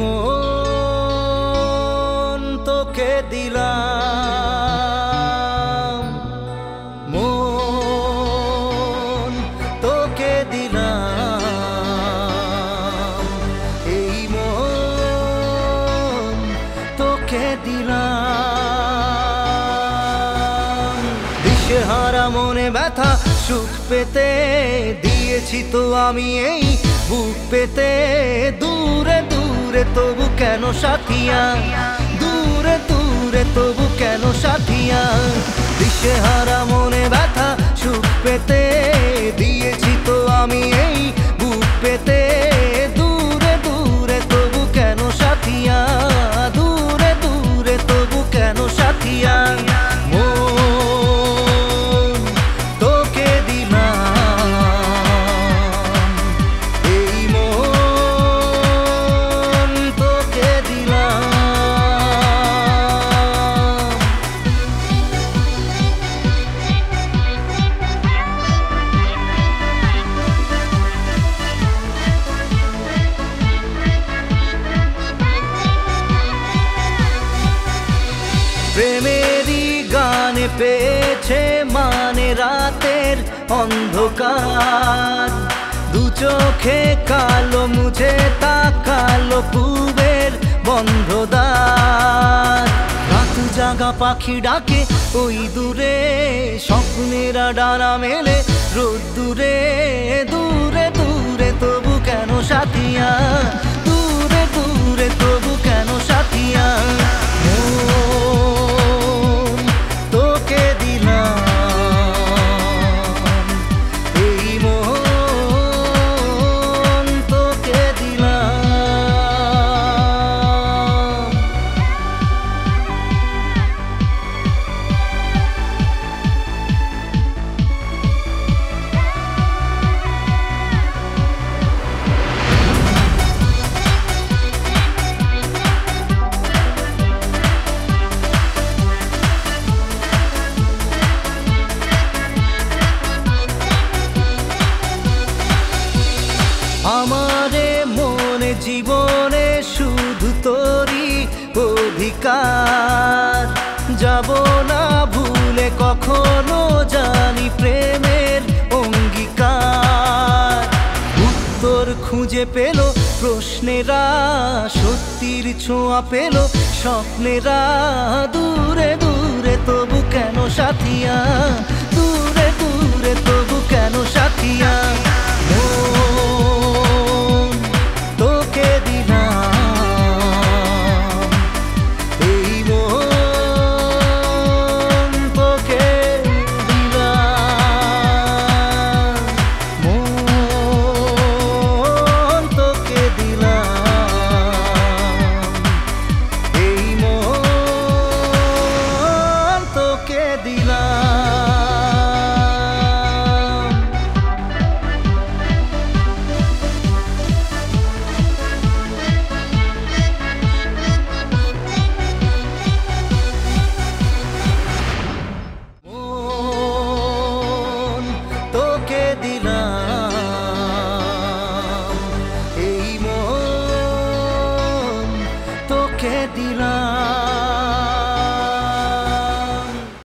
মন তোকে দিলাম। মন তোকে দিলাম। এই মন তোকে দিলাম। দিশেহারা মনে ব্যথা, সুখ পেতে দিয়েছি তো আমি এই বুক পেতে। দূরে দূরে তবু কেন সাথিয়া? দূরে দূরে তবু কেন সাথিয়া? দিশে হারা মনে ব্যথা সুখ পেতে অন্ধকার। দু চোখে কালো, মুছে তাকালো পূবের বন্ধদার রাত জাগা পাখি ডাকে ওই দূরে, স্বপ্নেরা ডানা মেলে রোদ দূরে দূরে দূরে তবু কেন সাথিয়া জীবনে শুধু তোরই অধিকার। যাব না ভুলে কখনো জানি প্রেমের অঙ্গীকার। উত্তর খুঁজে পেল, প্রশ্নেরা সত্যির ছোঁয়া পেল, স্বপ্নেরা দূরে দূরে তবু কেন সাথিয়া Get que dirán.